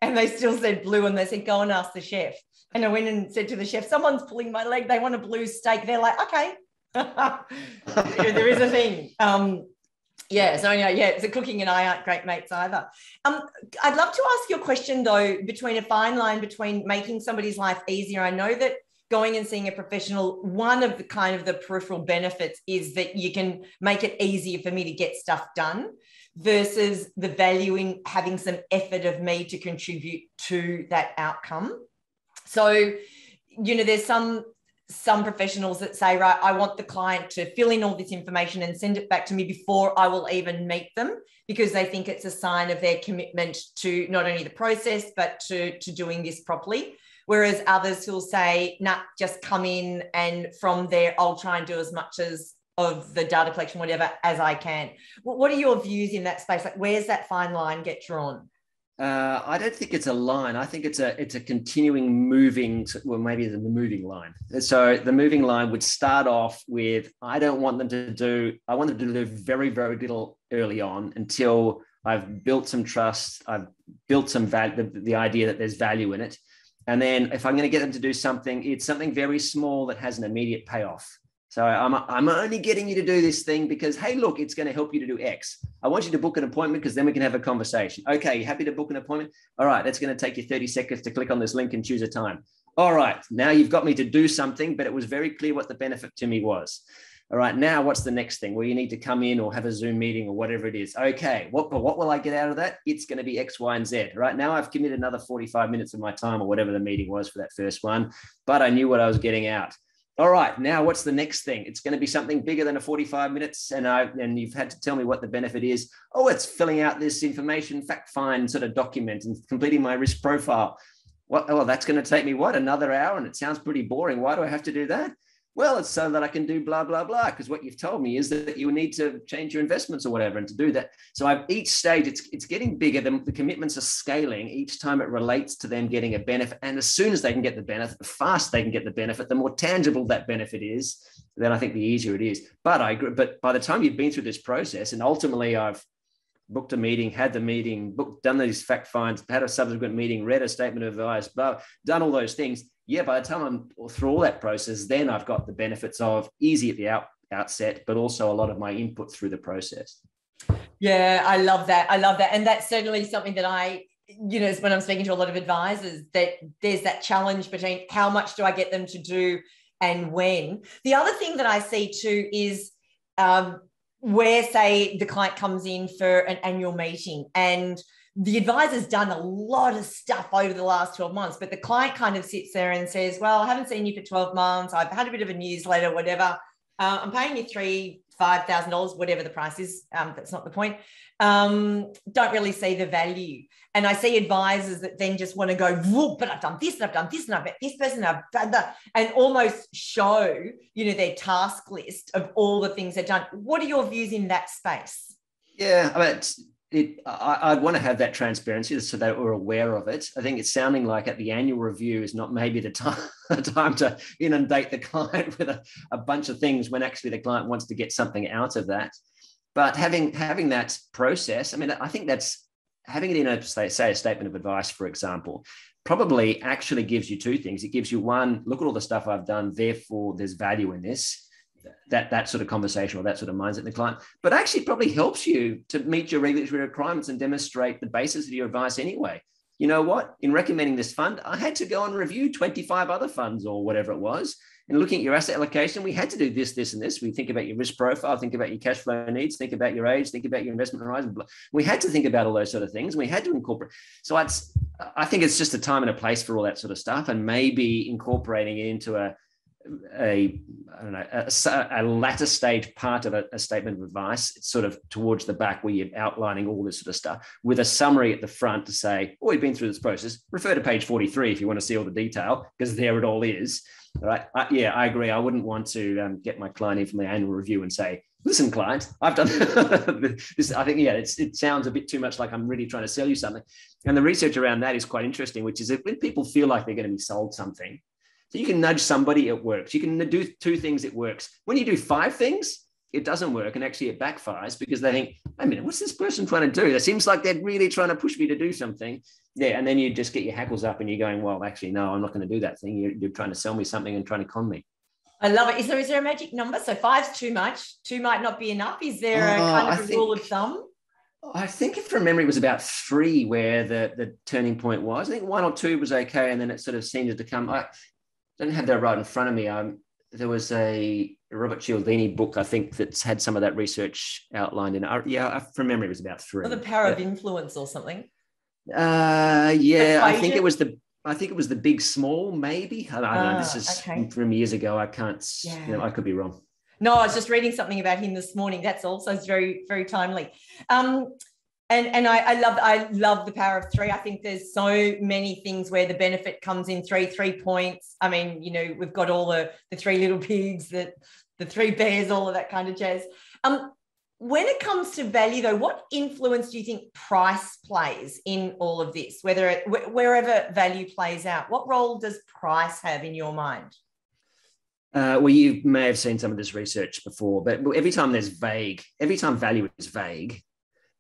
And they still said blue and they said, go and ask the chef. And I went and said to the chef, someone's pulling my leg. They want a blue steak. They're like, okay. there is a thing. Um, yeah, so yeah, yeah, so cooking and I aren't great mates either. Um, I'd love to ask you a question though, between a fine line between making somebody's life easier. I know that going and seeing a professional, one of the kind of the peripheral benefits is that you can make it easier for me to get stuff done versus the value in having some effort of me to contribute to that outcome. So, you know, there's some some professionals that say, right, I want the client to fill in all this information and send it back to me before I will even meet them because they think it's a sign of their commitment to not only the process, but to, to doing this properly. Whereas others will say, nah, just come in and from there, I'll try and do as much as of the data collection, whatever, as I can. What are your views in that space? Like, where's that fine line get drawn? Uh, I don't think it's a line. I think it's a it's a continuing moving. Well, maybe the moving line. So the moving line would start off with I don't want them to do. I want them to do very very little early on until I've built some trust. I've built some value. The, the idea that there's value in it, and then if I'm going to get them to do something, it's something very small that has an immediate payoff. So I'm, I'm only getting you to do this thing because, hey, look, it's going to help you to do X. I want you to book an appointment because then we can have a conversation. Okay, you happy to book an appointment? All right, that's going to take you 30 seconds to click on this link and choose a time. All right, now you've got me to do something, but it was very clear what the benefit to me was. All right, now what's the next thing? Well, you need to come in or have a Zoom meeting or whatever it is. Okay, what, but what will I get out of that? It's going to be X, Y, and Z. Right now, I've committed another 45 minutes of my time or whatever the meeting was for that first one, but I knew what I was getting out all right, now what's the next thing? It's going to be something bigger than a 45 minutes. And I and you've had to tell me what the benefit is. Oh, it's filling out this information fact find sort of document and completing my risk profile. What oh, that's going to take me what another hour and it sounds pretty boring. Why do I have to do that? Well, it's so that I can do blah, blah, blah. Because what you've told me is that you need to change your investments or whatever. And to do that, so I've each stage, it's it's getting bigger. The, the commitments are scaling each time it relates to them getting a benefit. And as soon as they can get the benefit, the faster they can get the benefit, the more tangible that benefit is, then I think the easier it is. But I agree. But by the time you've been through this process, and ultimately I've booked a meeting, had the meeting, booked, done these fact finds, had a subsequent meeting, read a statement of advice, done all those things yeah, by the time I'm through all that process, then I've got the benefits of easy at the out, outset, but also a lot of my input through the process. Yeah, I love that. I love that. And that's certainly something that I, you know, when I'm speaking to a lot of advisors, that there's that challenge between how much do I get them to do and when. The other thing that I see too is um, where, say, the client comes in for an annual meeting and the advisor's done a lot of stuff over the last 12 months, but the client kind of sits there and says, Well, I haven't seen you for 12 months. I've had a bit of a newsletter, whatever. Uh, I'm paying you three, five thousand dollars, whatever the price is. Um, that's not the point. Um, don't really see the value. And I see advisors that then just want to go, but I've done this and I've done this and I've met this person, I've done that, and almost show, you know, their task list of all the things they've done. What are your views in that space? Yeah, I mean, it, I, would want to have that transparency so that we're aware of it. I think it's sounding like at the annual review is not maybe the time, the time to inundate the client with a, a bunch of things when actually the client wants to get something out of that. But having having that process, I mean, I think that's having it in a say, say a statement of advice, for example, probably actually gives you two things. It gives you one, look at all the stuff I've done, therefore there's value in this that that sort of conversation or that sort of mindset in the client, but actually probably helps you to meet your regulatory requirements and demonstrate the basis of your advice anyway. You know what? In recommending this fund, I had to go and review 25 other funds or whatever it was. And looking at your asset allocation, we had to do this, this, and this. We think about your risk profile, think about your cash flow needs, think about your age, think about your investment horizon. We had to think about all those sort of things. We had to incorporate. So it's, I think it's just a time and a place for all that sort of stuff, and maybe incorporating it into a a I don't know a, a latter stage part of a, a, statement of advice. It's sort of towards the back where you're outlining all this sort of stuff with a summary at the front to say, "Oh, we've been through this process. Refer to page 43 if you want to see all the detail because there it all is." All right. Uh, yeah, I agree. I wouldn't want to um, get my client in from the annual review and say, listen, client, I've done this. I think, yeah, it sounds a bit too much like I'm really trying to sell you something. And the research around that is quite interesting, which is that when people feel like they're going to be sold something, so you can nudge somebody, it works. You can do two things, it works. When you do five things, it doesn't work. And actually it backfires because they think, I mean, what's this person trying to do? It seems like they're really trying to push me to do something. Yeah. And then you just get your hackles up and you're going, well, actually, no, I'm not going to do that thing. You're, you're trying to sell me something and trying to con me. I love it. Is there is there a magic number? So five's too much. Two might not be enough. Is there a uh, kind of a think, rule of thumb? I think if from memory it was about three where the the turning point was. I think one or two was okay, and then it sort of seemed to come. I don't have that right in front of me. Um, there was a Robert Cialdini book, I think, that's had some of that research outlined in it. Yeah, from memory it was about three. Or the power of influence or something. Uh, yeah, I think it was the I think it was the big small, maybe. I don't know. This ah, is okay. from years ago. I can't, yeah. you know, I could be wrong. No, I was just reading something about him this morning. That's also very, very timely. Um, and and I, I love I love the power of three. I think there's so many things where the benefit comes in three, three points. I mean, you know, we've got all the the three little pigs, that the three bears, all of that kind of jazz. Um, when it comes to value though what influence do you think price plays in all of this whether it wherever value plays out what role does price have in your mind uh, well you may have seen some of this research before but every time there's vague every time value is vague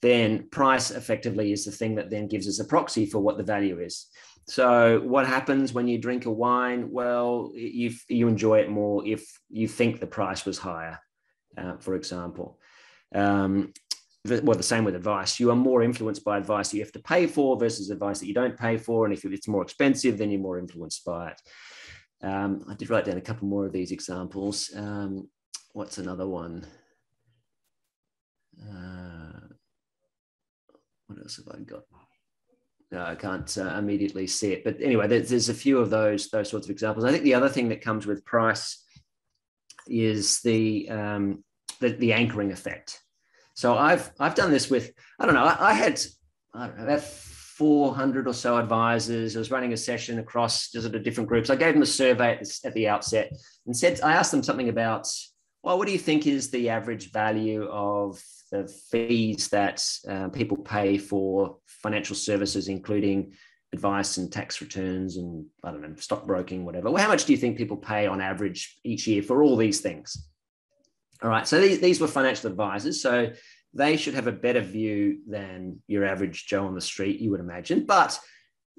then price effectively is the thing that then gives us a proxy for what the value is so what happens when you drink a wine well you, you enjoy it more if you think the price was higher uh, for example um, well, the same with advice. You are more influenced by advice you have to pay for versus advice that you don't pay for. And if it's more expensive, then you're more influenced by it. Um, I did write down a couple more of these examples. Um, what's another one? Uh, what else have I got? No, I can't uh, immediately see it. But anyway, there's, there's a few of those those sorts of examples. I think the other thing that comes with price is the um, the, the anchoring effect. So I've I've done this with I don't know I, I had I don't know about 400 or so advisors. I was running a session across different groups. I gave them a survey at the, at the outset and said I asked them something about well, what do you think is the average value of the fees that uh, people pay for financial services, including advice and tax returns and I don't know stockbroking, whatever. Well, how much do you think people pay on average each year for all these things? All right. So these, these were financial advisors. So they should have a better view than your average Joe on the street, you would imagine. But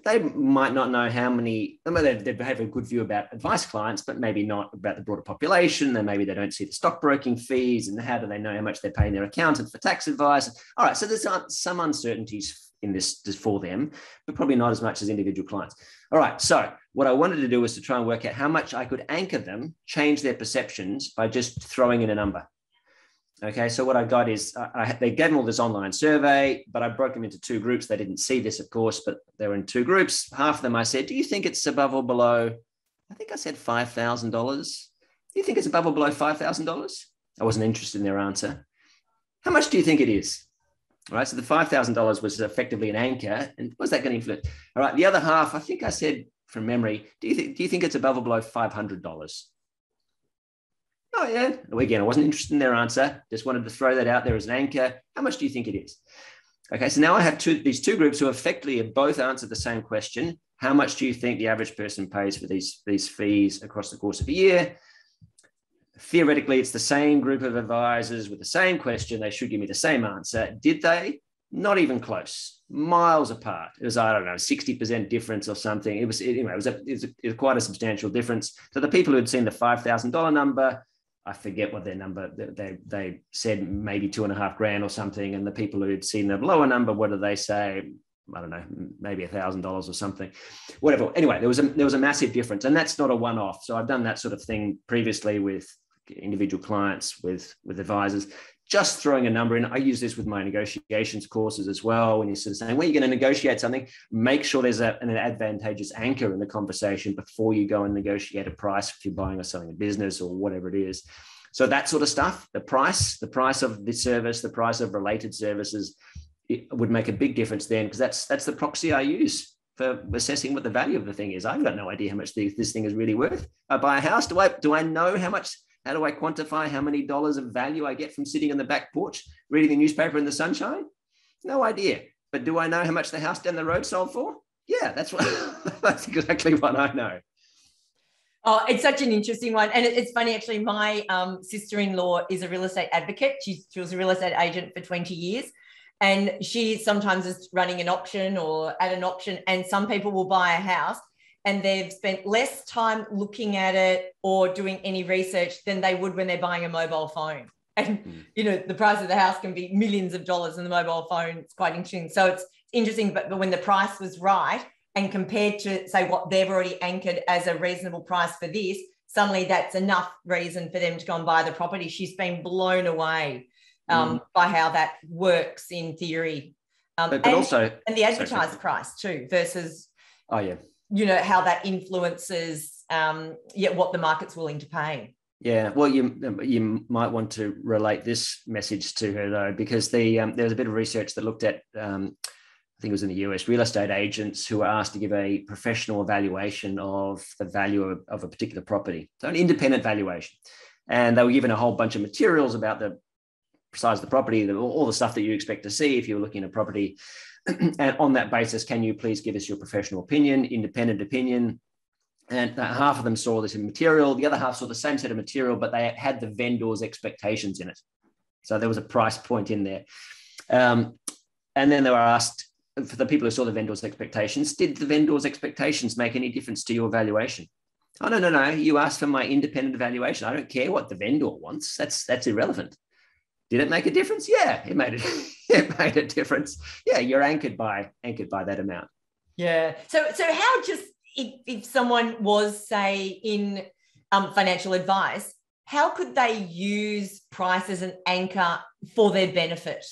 they might not know how many, I mean, they, have a good view about advice clients, but maybe not about the broader population. Then maybe they don't see the stockbroking fees and how do they know how much they're paying their accountant for tax advice? All right. So there's some uncertainties in this for them, but probably not as much as individual clients. All right. So what I wanted to do was to try and work out how much I could anchor them, change their perceptions by just throwing in a number. Okay. So what I got is I, I, they gave them all this online survey, but I broke them into two groups. They didn't see this, of course, but they were in two groups. Half of them I said, "Do you think it's above or below?" I think I said five thousand dollars. Do you think it's above or below five thousand dollars? I wasn't interested in their answer. How much do you think it is? All right. So the $5,000 was effectively an anchor. And was that going to influence? All right. The other half, I think I said from memory, do you, think? do you think it's above or below $500? Oh, yeah. Again, I wasn't interested in their answer. Just wanted to throw that out there as an anchor. How much do you think it is? Okay. So now I have two, these two groups who effectively have both answered the same question. How much do you think the average person pays for these, these fees across the course of a year? theoretically, it's the same group of advisors with the same question. They should give me the same answer. Did they? Not even close, miles apart. It was, I don't know, 60% difference or something. It was, it, know, it was, a, it was, a, it was quite a substantial difference. So the people who had seen the $5,000 number, I forget what their number, they, they said maybe two and a half grand or something. And the people who'd seen the lower number, what do they say? I don't know, maybe a thousand dollars or something, whatever. Anyway, there was a there was a massive difference, and that's not a one off. So I've done that sort of thing previously with individual clients with with advisors just throwing a number in. I use this with my negotiations courses as well. When you're sort of saying, well, you're going to negotiate something, make sure there's a, an advantageous anchor in the conversation before you go and negotiate a price if you're buying or selling a business or whatever it is. So that sort of stuff, the price, the price of the service, the price of related services, would make a big difference then because that's that's the proxy I use for assessing what the value of the thing is. I've got no idea how much this thing is really worth. I buy a house. Do I do I know how much? How do I quantify how many dollars of value I get from sitting on the back porch reading the newspaper in the sunshine? No idea. But do I know how much the house down the road sold for? Yeah, that's what that's exactly what I know. Oh, it's such an interesting one. And it's funny, actually, my um, sister in law is a real estate advocate. She's, she was a real estate agent for 20 years. And she sometimes is running an auction or at an auction, and some people will buy a house and they've spent less time looking at it or doing any research than they would when they're buying a mobile phone. And mm. you know, the price of the house can be millions of dollars, and the mobile phone it's quite interesting. So it's interesting, but, but when the price was right, and compared to say what they've already anchored as a reasonable price for this suddenly that's enough reason for them to go and buy the property she's been blown away um, mm. by how that works in theory um, but, but and, also and the advertised sorry. price too versus oh yeah you know how that influences um, yeah what the market's willing to pay yeah, well, you you might want to relate this message to her though, because the um, there was a bit of research that looked at um, I think it was in the US, real estate agents who were asked to give a professional evaluation of the value of, of, a particular property. So an independent valuation. And they were given a whole bunch of materials about the size of the property, all the stuff that you expect to see if you're looking at a property. and on that basis, can you please give us your professional opinion, independent opinion? And half of them saw this in material, the other half saw the same set of material, but they had the vendor's expectations in it. So there was a price point in there. Um, and then they were asked for the people who saw the vendor's expectations, did the vendor's expectations make any difference to your valuation? Oh no, no, no. You asked for my independent evaluation. I don't care what the vendor wants. That's that's irrelevant. Did it make a difference? Yeah, it made it. it made a difference. Yeah, you're anchored by anchored by that amount. Yeah. So so how just if, if someone was say in um, financial advice, how could they use price as an anchor for their benefit?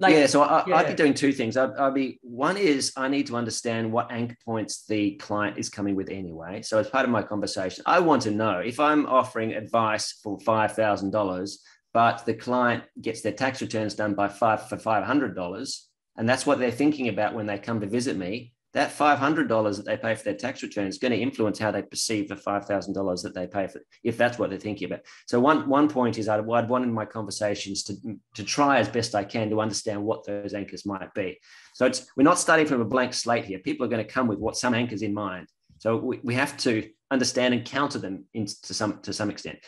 Like, yeah, so I, would be doing two things. I'd, I'd, be one is I need to understand what anchor points the client is coming with anyway. So as part of my conversation, I want to know if I'm offering advice for five thousand dollars, but the client gets their tax returns done by five for five hundred dollars, and that's what they're thinking about when they come to visit me that $500 that they pay for their tax return is going to influence how they perceive the $5,000 that they pay for, if that's what they're thinking about. So one, one point is I'd, I'd my conversations to, to try as best I can to understand what those anchors might be. So it's, we're not starting from a blank slate here. People are going to come with what some anchors in mind. So we, we have to understand and counter them in, to some to some extent.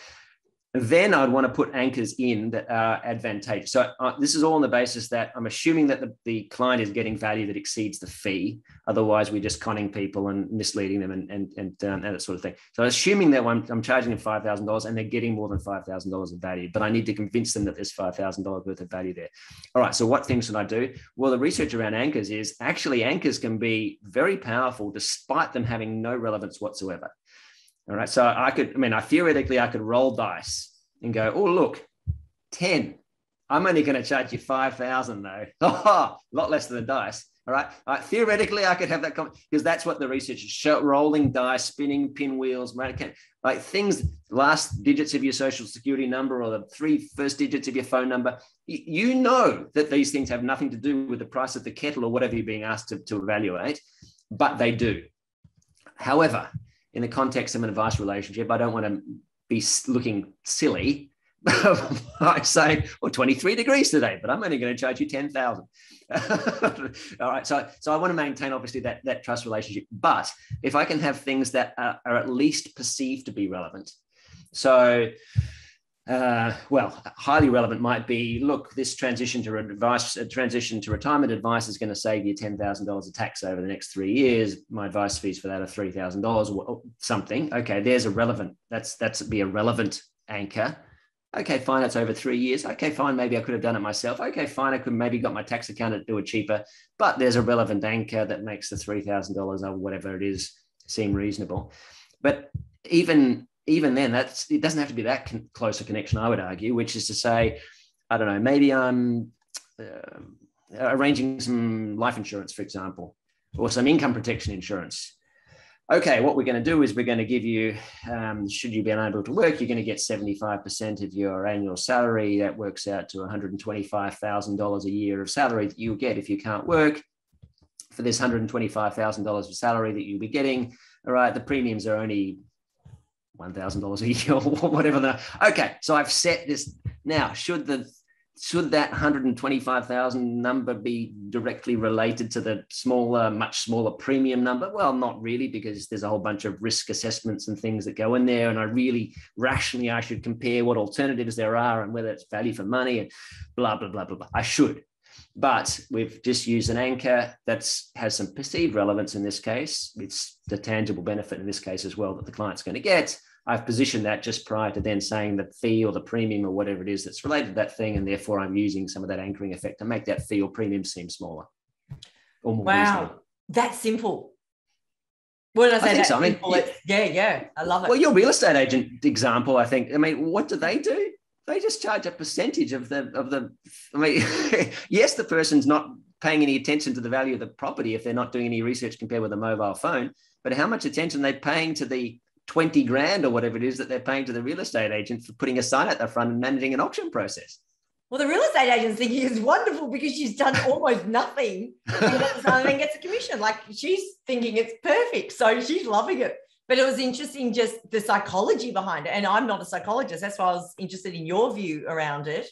Then I'd want to put anchors in that are advantageous. So uh, this is all on the basis that I'm assuming that the, the client is getting value that exceeds the fee. Otherwise, we're just conning people and misleading them and, and, and, um, and that sort of thing. So assuming that I'm, I'm charging them $5,000 and they're getting more than $5,000 of value, but I need to convince them that there's $5,000 worth of value there. All right, so what things should I do? Well, the research around anchors is actually anchors can be very powerful despite them having no relevance whatsoever. All right. So I could, I mean, I theoretically I could roll dice and go, oh, look, 10. I'm only going to charge you 5,000 though. a lot less than the dice. All right. All right. Theoretically, I could have that because that's what the research is show, rolling dice, spinning pinwheels, right? like things, last digits of your social security number or the three first digits of your phone number. You know that these things have nothing to do with the price of the kettle or whatever you're being asked to, to evaluate, but they do. However, in the context of an advice relationship, I don't want to be looking silly by saying, well, 23 degrees today, but I'm only going to charge you 10,000. All right. So, so I want to maintain obviously that, that trust relationship. But if I can have things that are, are at least perceived to be relevant. So uh, well, highly relevant might be look, this transition to advice, transition to retirement advice is going to save you $10,000 of tax over the next three years. My advice fees for that are $3,000 or something. Okay, there's a relevant, that's, that's be a relevant anchor. Okay, fine, it's over three years. Okay, fine, maybe I could have done it myself. Okay, fine, I could maybe got my tax accountant to do it cheaper, but there's a relevant anchor that makes the $3,000 or whatever it is seem reasonable. But even even then, that's it doesn't have to be that con- close a connection, I would argue, which is to say, I don't know, maybe I'm uh, arranging some life insurance, for example, or some income protection insurance. Okay, what we're going to do is we're going to give you, um, should you be unable to work, you're going to get 75% of your annual salary. That works out to $125,000 a year of salary that you'll get if you can't work. For this $125,000 of salary that you'll be getting, all right, the premiums are only $1,000 a year or whatever. The, okay, so I've set this. Now, should the should that 125,000 number be directly related to the smaller, much smaller premium number? Well, not really, because there's a whole bunch of risk assessments and things that go in there. And I really rationally, I should compare what alternatives there are and whether it's value for money and blah, blah, blah, blah, blah. I should. But we've just used an anchor that has some perceived relevance in this case. It's the tangible benefit in this case as well that the client's going to get. I've positioned that just prior to then saying the fee or the premium or whatever it is that's related to that thing. And therefore, I'm using some of that anchoring effect to make that fee or premium seem smaller. wow. Easily. That's simple. What did I say? I think so. I mean, yeah, yeah, I love it. Well, your real estate agent example, I think. I mean, what do they do? They just charge a percentage of the of the. I mean, yes, the person's not paying any attention to the value of the property if they're not doing any research compared with a mobile phone. But how much attention are they paying to the 20 grand or whatever it is that they're paying to the real estate agent for putting a sign at the front and managing an auction process. Well, the real estate agent's thinking is wonderful because she's done almost nothing and then gets a commission. Like she's thinking it's perfect. So she's loving it. But it was interesting just the psychology behind it. And I'm not a psychologist. That's why I was interested in your view around it.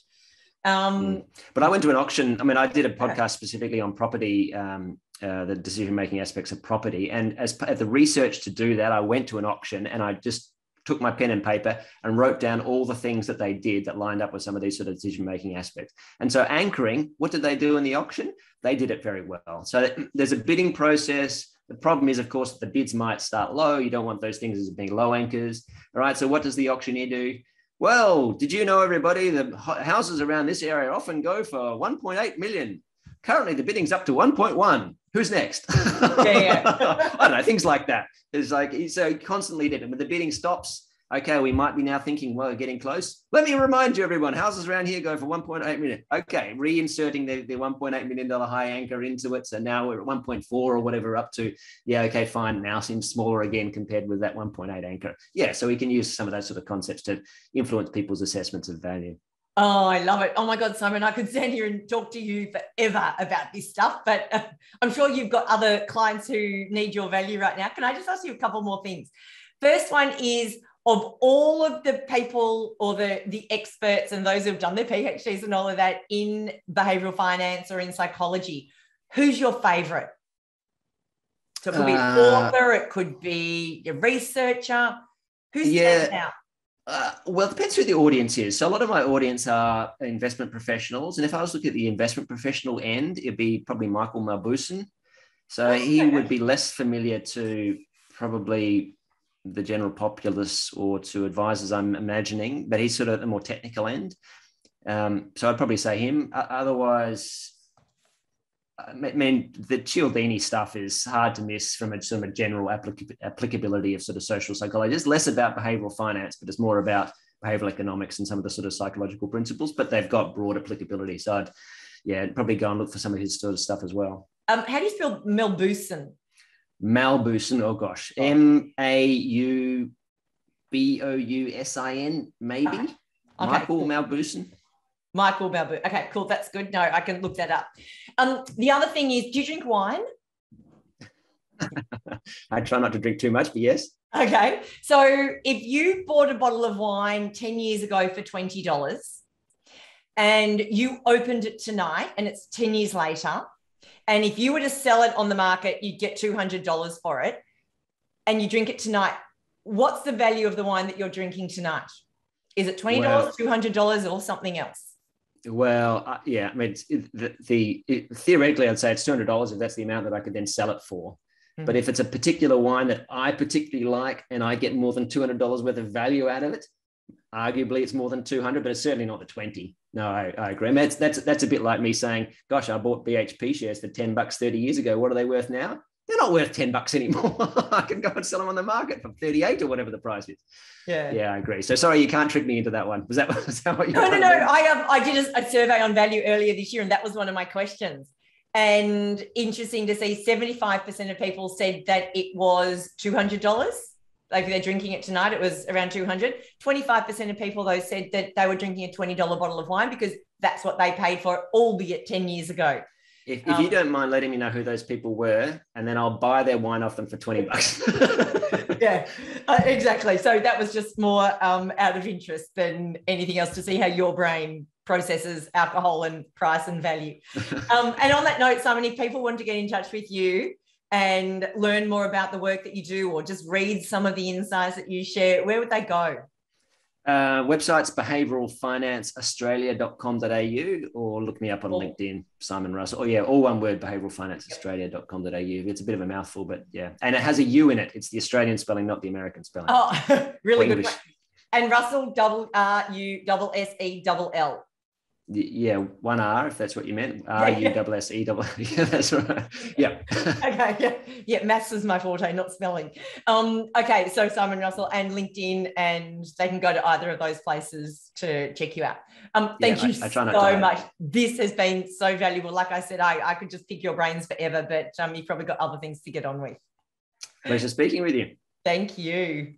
Um, mm. But I went to an auction. I mean, I did a podcast specifically on property um, uh, the decision making aspects of property. And as part of the research to do that, I went to an auction and I just took my pen and paper and wrote down all the things that they did that lined up with some of these sort of decision making aspects. And so, anchoring, what did they do in the auction? They did it very well. So, there's a bidding process. The problem is, of course, the bids might start low. You don't want those things as being low anchors. All right. So, what does the auctioneer do? Well, did you know, everybody, the houses around this area often go for 1.8 million? Currently, the bidding's up to 1.1 who's next? yeah, yeah. I don't know, things like that. It's like, so he constantly did it. When the bidding stops, okay, we might be now thinking, well, we're getting close. Let me remind you, everyone, houses around here go for 1.8 million. Okay, reinserting the, the $1.8 million high anchor into it. So now we're at 1.4 or whatever up to, yeah, okay, fine. Now seems smaller again compared with that 1.8 anchor. Yeah, so we can use some of those sort of concepts to influence people's assessments of value. Oh, I love it. Oh my God, Simon, I could stand here and talk to you forever about this stuff, but uh, I'm sure you've got other clients who need your value right now. Can I just ask you a couple more things? First one is of all of the people or the, the experts and those who've done their PhDs and all of that in behavioral finance or in psychology, who's your favorite? So it could be uh, author, it could be a researcher. Who's yeah. out? Uh, well, it depends who the audience is. So a lot of my audience are investment professionals, and if I was looking at the investment professional end, it'd be probably Michael Mauboussin. So he would be less familiar to probably the general populace or to advisors, I'm imagining, but he's sort of the more technical end. Um, so I'd probably say him. Otherwise, I mean, the Cialdini stuff is hard to miss from a sort of general applic- applicability of sort of social psychology. It's less about behavioral finance, but it's more about behavioral economics and some of the sort of psychological principles, but they've got broad applicability. So I'd, yeah, probably go and look for some of his sort of stuff as well. Um, how do you spell Mauboussin? Mauboussin, oh gosh, M A U B O U S I N, maybe. Okay. Michael cool. Michael Balbu. Okay, cool. That's good. No, I can look that up. Um, the other thing is, do you drink wine? I try not to drink too much, but yes. Okay. So if you bought a bottle of wine 10 years ago for $20 and you opened it tonight and it's 10 years later, and if you were to sell it on the market, you'd get $200 for it and you drink it tonight, what's the value of the wine that you're drinking tonight? Is it $20, well, $200 or something else? Well, uh, yeah, I mean, it, the, the it, theoretically, I'd say it's two hundred dollars if that's the amount that I could then sell it for. Mm-hmm. But if it's a particular wine that I particularly like and I get more than two hundred dollars worth of value out of it, arguably it's more than two hundred, but it's certainly not the twenty. No, I, I agree. I mean, that's that's that's a bit like me saying, "Gosh, I bought BHP shares for ten bucks thirty years ago. What are they worth now?" They're not worth 10 bucks anymore. I can go and sell them on the market for 38 or whatever the price is. Yeah. Yeah, I agree. So sorry, you can't trick me into that one. Was that, was that what you No, no, no. I, um, I did a, a survey on value earlier this year, and that was one of my questions. And interesting to see 75% of people said that it was $200. Like they're drinking it tonight, it was around 200. 25% of people, though, said that they were drinking a $20 bottle of wine because that's what they paid for, albeit 10 years ago. If, if um, you don't mind letting me know who those people were, and then I'll buy their wine off them for 20 bucks. yeah, uh, exactly. So that was just more um, out of interest than anything else to see how your brain processes alcohol and price and value. um, and on that note, Simon, if people want to get in touch with you and learn more about the work that you do or just read some of the insights that you share, where would they go? Uh, websites behaviouralfinanceaustralia.com.au or look me up on LinkedIn, Simon Russell. Oh, yeah, all one word behaviouralfinanceaustralia.com.au. It's a bit of a mouthful, but yeah. And it has a U in it. It's the Australian spelling, not the American spelling. Oh, really good. And Russell, double R U double S E double L yeah, one R if that's what you meant. R U double S E double. Yeah, that's right. Yeah. okay. Yeah. Yeah. Maths is my forte, not spelling. Um. Okay. So Simon Russell and LinkedIn, and they can go to either of those places to check you out. Um. Thank yeah, you I, I so much. This has been so valuable. Like I said, I I could just pick your brains forever, but um, you've probably got other things to get on with. Pleasure speaking with you. Thank you.